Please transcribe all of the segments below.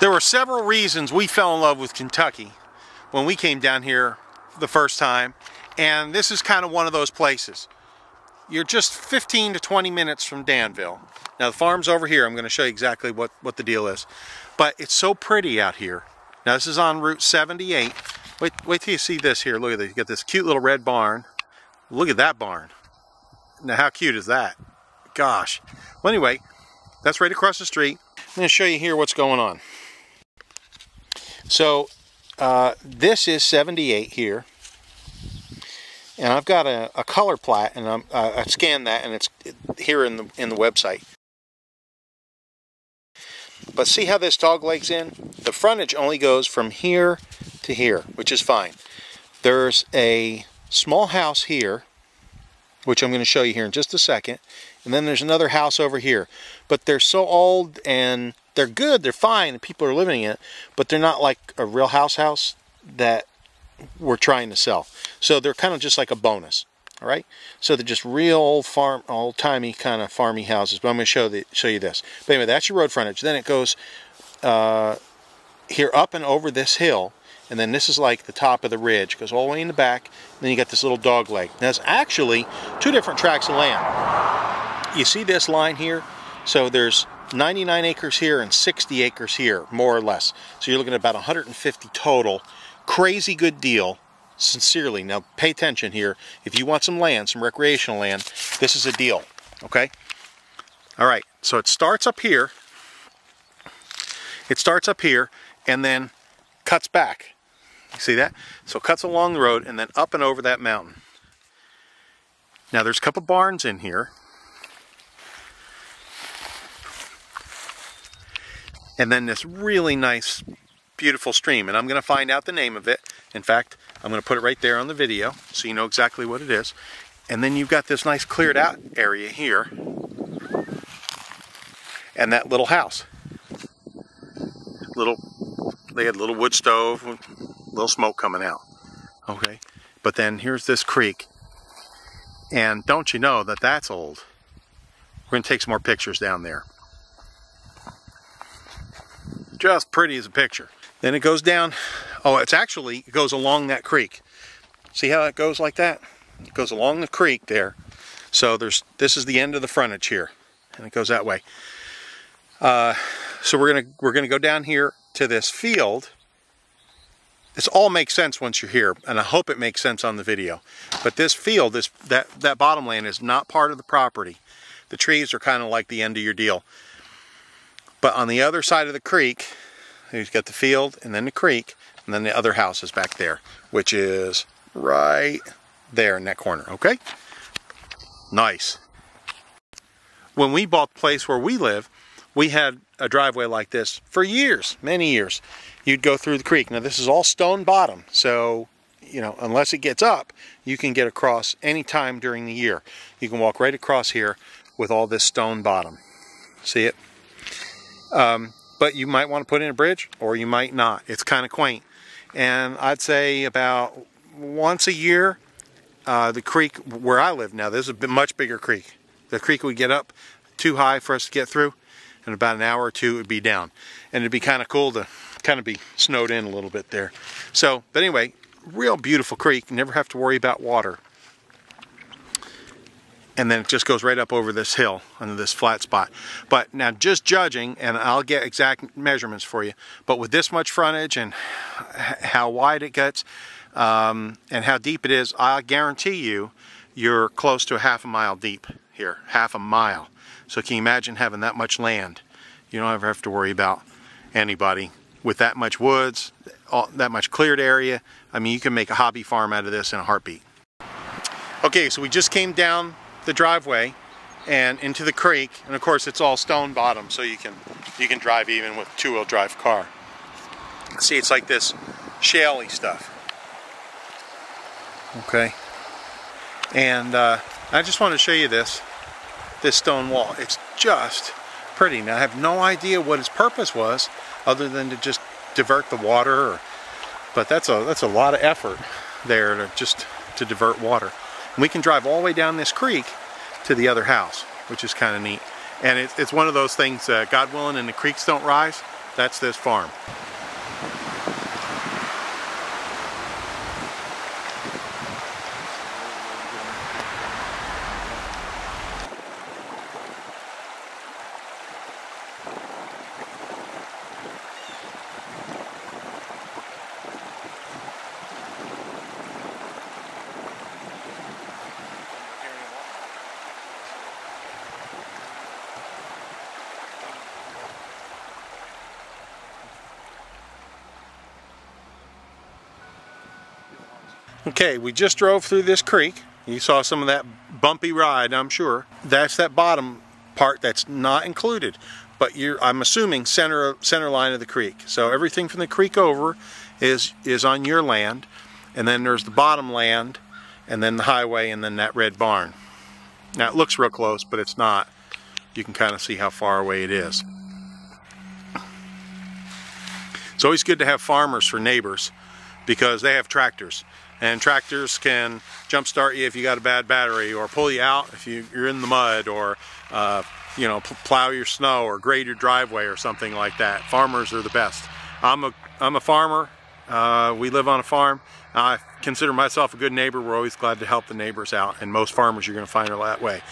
There were several reasons we fell in love with Kentucky when we came down here the first time, and this is kind of one of those places. You're just 15 to 20 minutes from Danville. Now the farm's over here. I'm going to show you exactly what, what the deal is. But it's so pretty out here. Now this is on Route 78. Wait, wait till you see this here. Look at this. You got this cute little red barn. Look at that barn. Now how cute is that? Gosh. Well anyway, that's right across the street. I'm going to show you here what's going on. So uh, this is 78 here. And I've got a, a color plat, and uh, I scanned that, and it's here in the in the website. But see how this dog leg's in? The frontage only goes from here to here, which is fine. There's a small house here, which I'm going to show you here in just a second. And then there's another house over here. But they're so old and they're good, they're fine, people are living in it, but they're not like a real house house that we're trying to sell. So they're kind of just like a bonus. All right, so they're just real old farm, old-timey kind of farmy houses. But I'm going to show the, show you this. But anyway, that's your road frontage. Then it goes uh, here up and over this hill, and then this is like the top of the ridge. Goes all the way in the back. then you got this little dog leg. Now it's actually two different tracts of land. You see this line here? So there's 99 acres here and 60 acres here, more or less. So you're looking at about 150 total. Crazy good deal, sincerely. Now pay attention here. If you want some land, some recreational land, this is a deal, okay? All right, so it starts up here. It starts up here and then cuts back. You see that? So cuts along the road and then up and over that mountain. Now there's a couple barns in here. And then this really nice beautiful stream. And I'm going to find out the name of it. In fact I'm going to put it right there on the video so you know exactly what it is. And then you've got this nice cleared out area here and that little house. Little they had a little wood stove little smoke coming out okay? But then here's this creek. And don't you know that that's old? We're going to take some more pictures down there just pretty as a picture. Then it goes down, oh, it's actually, it goes along that creek. See how it goes like that? It goes along the creek there. So there's, this is the end of the frontage here, and it goes that way. Uh, so we're gonna, we're gonna go down here to this field. This all makes sense once you're here, and I hope it makes sense on the video. But this field, this that, that bottom land is not part of the property. The trees are kind of like the end of your deal. But on the other side of the creek, you've got the field and then the creek, and then the other house is back there, which is right there in that corner, okay? Nice. When we bought the place where we live, we had a driveway like this for years, many years. You'd go through the creek. Now this is all stone bottom, so you know, unless it gets up, you can get across any time during the year. You can walk right across here with all this stone bottom. See it? Um, but you might want to put in a bridge or you might not. It's kind of quaint. And I'd say about once a year, uh, the creek where I live now, this is a much bigger creek. The creek would get up too high for us to get through. In about an hour or two, it would be down. And it'd be kind of cool to kind of be snowed in a little bit there. So, but anyway, real beautiful creek. never have to worry about water and then it just goes right up over this hill under this flat spot. But now just judging, and I'll get exact measurements for you, but with this much frontage and how wide it gets um, and how deep it is, I guarantee you, you're close to a half a mile deep here, half a mile. So can you imagine having that much land? You don't ever have to worry about anybody with that much woods, all, that much cleared area. I mean, you can make a hobby farm out of this in a heartbeat. Okay, so we just came down the driveway and into the creek and of course it's all stone bottom so you can you can drive even with two-wheel drive car. See it's like this shaly stuff. Okay? And uh, I just want to show you this this stone wall. It's just pretty. Now I have no idea what its purpose was other than to just divert the water or, but that's a that's a lot of effort there to just to divert water and we can drive all the way down this creek to the other house, which is kind of neat. And it, it's one of those things, uh, God willing, and the creeks don't rise, That's this farm. Okay, we just drove through this creek. You saw some of that bumpy ride, I'm sure. That's that bottom part that's not included. But you're, I'm assuming center center line of the creek. So everything from the creek over is is on your land, and then there's the bottom land, and then the highway, and then that red barn. Now it looks real close, but it's not. You can kind of see how far away it is. It's always good to have farmers for neighbors because they have tractors and tractors can jump start you if you got a bad battery or pull you out if you, are in the mud or uh, you know plow your snow or grade your driveway or something like that. Farmers are the best. I'm a I'm a farmer. Uh, we live on a farm. I consider myself a good neighbor. We're always glad to help the neighbors out and most farmers you're gonna find are that way.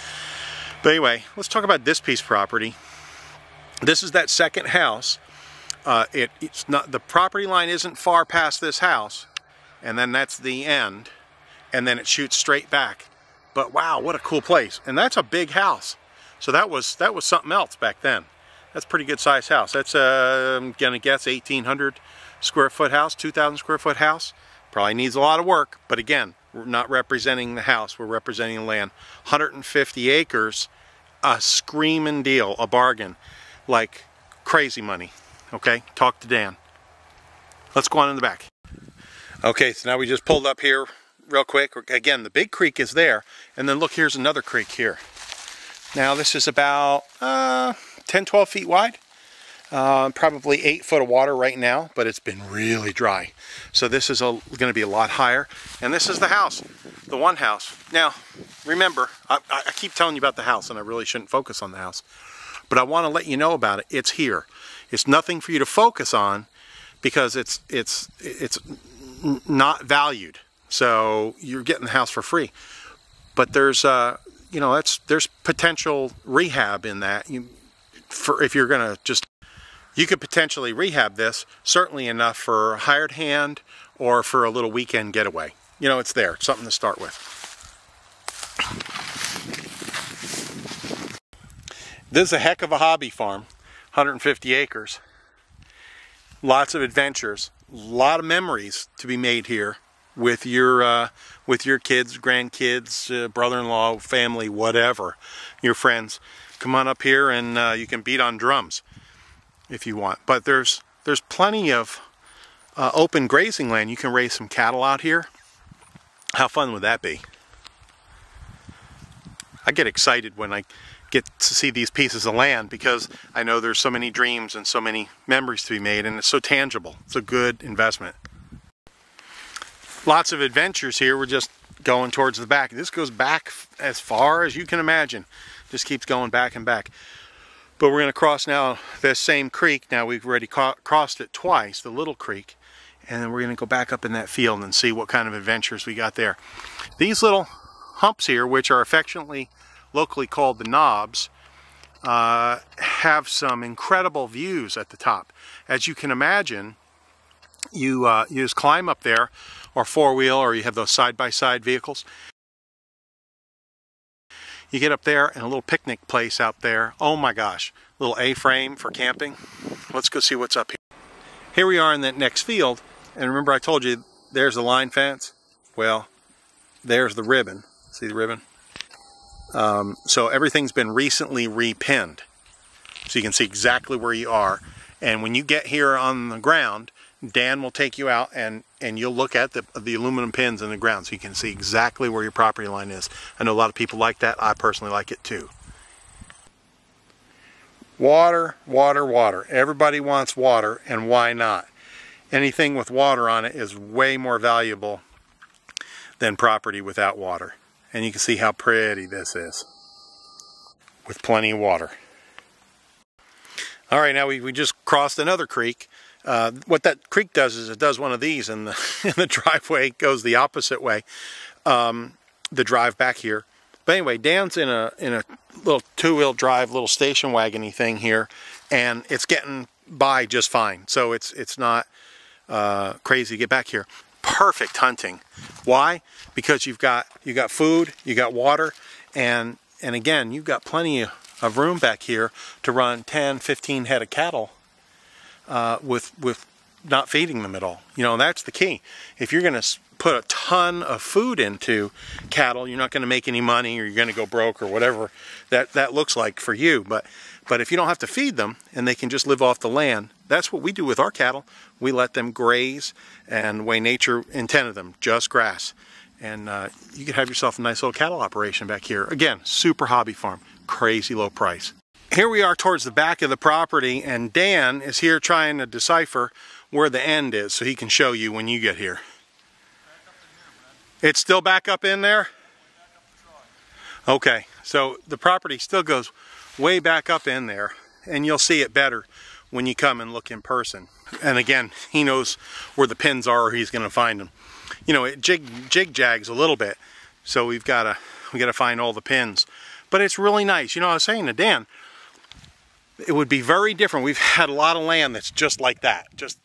But anyway let's talk about this piece of property. This is that second house. Uh, it, it's not the property line isn't far past this house and then that's the end and then it shoots straight back. But wow what a cool place. And that's a big house. So that was that was something else back then. That's pretty good sized house. That's uh, I'm gonna guess 1800 square foot house 2000 square foot house. Probably needs a lot of work but again we're not representing the house. We're representing the land. 150 acres a screaming deal a bargain. Like crazy money. Okay? Talk to Dan. Let's go on in the back Okay, so now we just pulled up here real quick. Again, the big creek is there, and then look, here's another creek here. Now this is about uh, 10, 12 feet wide. Uh, probably eight foot of water right now, but it's been really dry. So this is going to be a lot higher. And this is the house, the one house. Now, remember, I, I keep telling you about the house, and I really shouldn't focus on the house. But I want to let you know about it. It's here. It's nothing for you to focus on because it's it's it's not valued. So you're getting the house for free. But there's, uh, you know, that's there's potential rehab in that. You, for if you're going to just, you could potentially rehab this, certainly enough for a hired hand or for a little weekend getaway. You know, it's there, something to start with. This is a heck of a hobby farm, 150 acres. Lots of adventures lot of memories to be made here with your uh, with your kids, grandkids, uh, brother-in-law, family, whatever, your friends. Come on up here and uh, you can beat on drums if you want. But there's there's plenty of uh, open grazing land. You can raise some cattle out here. How fun would that be? I get excited when I get to see these pieces of land because I know there's so many dreams and so many memories to be made and it's so tangible. It's a good investment. Lots of adventures here. We're just going towards the back. This goes back as far as you can imagine. Just keeps going back and back. But we're going to cross now this same creek. Now we've already crossed it twice, the little creek. And then we're going to go back up in that field and see what kind of adventures we got there. These little humps here, which are affectionately locally called the Knobs, uh, have some incredible views at the top. As you can imagine, you, uh, you just climb up there, or four-wheel, or you have those side-by-side -side vehicles. You get up there and a little picnic place out there. Oh my gosh, little A-frame for camping. Let's go see what's up here. Here we are in that next field, and remember I told you there's the line fence? Well, there's the ribbon. See the ribbon? Um, so everything's been recently repinned. So you can see exactly where you are. And when you get here on the ground, Dan will take you out and, and you'll look at the, the aluminum pins in the ground so you can see exactly where your property line is. I know a lot of people like that. I personally like it too. Water, water, water. Everybody wants water and why not? Anything with water on it is way more valuable than property without water. And you can see how pretty this is with plenty of water. All right, now we, we just crossed another creek. Uh, what that creek does is it does one of these and the, and the driveway goes the opposite way. Um, the drive back here. But anyway, Dan's in a in a little two-wheel drive, little station wagony thing here, and it's getting by just fine. So it's it's not uh, crazy to get back here. Perfect hunting. Why? Because you've got you got food, you got water, and and again, you've got plenty of room back here to run 10, 15 head of cattle uh, with with not feeding them at all. You know, that's the key. If you're going to put a ton of food into cattle, you're not going to make any money or you're going to go broke or whatever that, that looks like for you. But, but if you don't have to feed them and they can just live off the land, that's what we do with our cattle. We let them graze and way nature intended them, just grass. And uh, you can have yourself a nice little cattle operation back here. Again, super hobby farm, crazy low price. Here we are towards the back of the property and Dan is here trying to decipher where the end is so he can show you when you get here. It's still back up in there? Okay, so the property still goes way back up in there and you'll see it better when you come and look in person. And again, he knows where the pins are or he's going to find them. You know, it jig, jig jags a little bit, so we've got to we got to find all the pins. But it's really nice. You know, I was saying to Dan, it would be very different. We've had a lot of land that's just like that, just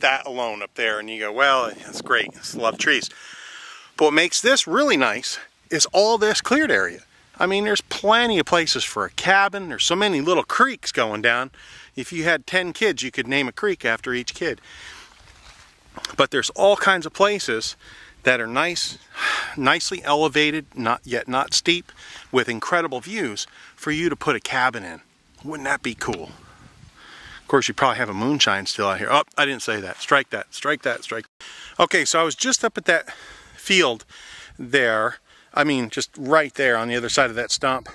that alone up there. And you go, well, it's great. It's a lot of trees. But what makes this really nice is all this cleared area. I mean, there's plenty of places for a cabin. There's so many little creeks going down. If you had 10 kids, you could name a creek after each kid. But there's all kinds of places that are nice, nicely elevated, not yet not steep, with incredible views for you to put a cabin in. Wouldn't that be cool? Of course, you probably have a moonshine still out here. Oh, I didn't say that. Strike that, strike that, strike. Okay, so I was just up at that field there. I mean, just right there on the other side of that stump.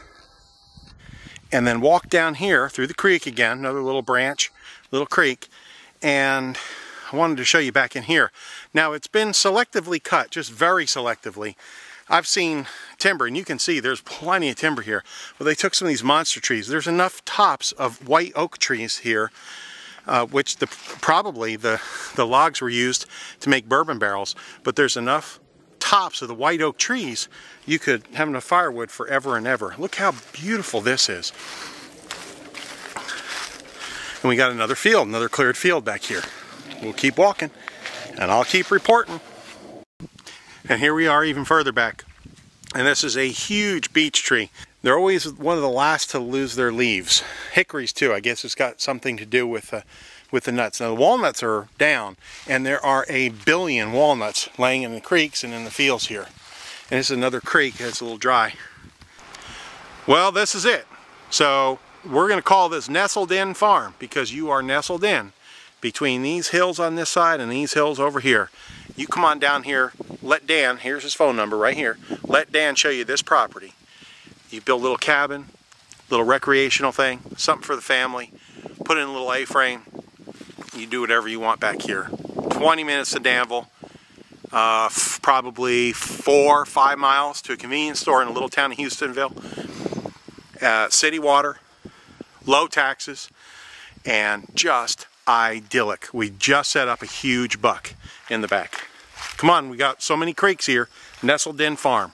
And then walk down here through the creek again, another little branch, little creek. And I wanted to show you back in here. Now it's been selectively cut, just very selectively. I've seen timber, and you can see there's plenty of timber here. But they took some of these monster trees. There's enough tops of white oak trees here, uh, which the, probably the, the logs were used to make bourbon barrels. But there's enough tops of the white oak trees, you could have enough firewood forever and ever. Look how beautiful this is. And we got another field, another cleared field back here. We'll keep walking, and I'll keep reporting. And here we are even further back. And this is a huge beech tree. They're always one of the last to lose their leaves. Hickories too, I guess it's got something to do with uh, with the nuts. Now the walnuts are down and there are a billion walnuts laying in the creeks and in the fields here. And this is another creek, it's a little dry. Well, this is it. So we're gonna call this nestled in farm because you are nestled in between these hills on this side and these hills over here. You come on down here, let Dan, here's his phone number right here, let Dan show you this property. You build a little cabin, little recreational thing, something for the family, put in a little A-frame, you do whatever you want back here. 20 minutes to Danville, uh, probably four, five miles to a convenience store in a little town in Hustonville. Uh, city water, low taxes, and just idyllic. We just set up a huge buck in the back. Come on, we got so many creeks here. Nestled in farm.